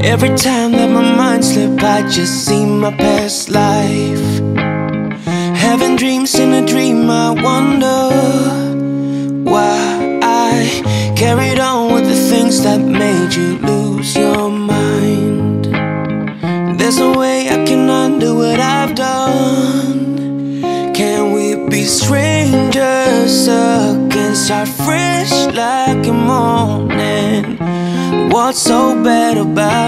Every time that my mind slip, I just see my past life. Having dreams in a dream, I wonder why I carried on with the things that made you lose your mind. There's no way I can undo what I've done. Can we be strangers again? Start fresh like a morning. What's so bad about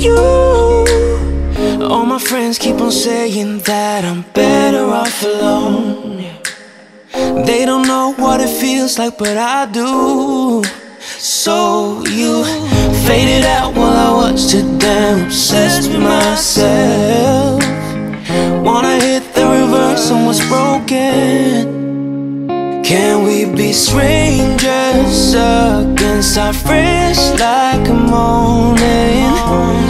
you all my friends keep on saying that I'm better off alone. They don't know what it feels like, but I do. So you faded out while I watched it damn obsessed with myself. Wanna hit the reverse on what's broken. Can we be strangers again? Start fresh like a morning.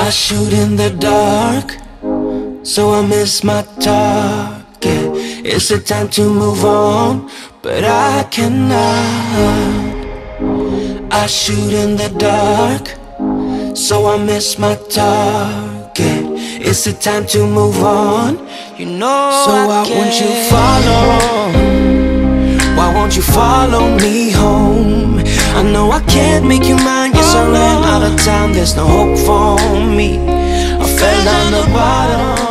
I shoot in the dark, so I miss my target. It's a time to move on, but I cannot. I shoot in the dark, so I miss my target. It's a time to move on, you know. So why won't you follow? Why won't you follow me home? I know I can't make you mine. Yes, I ran out of time. There's no hope for me. I fell down the bottom.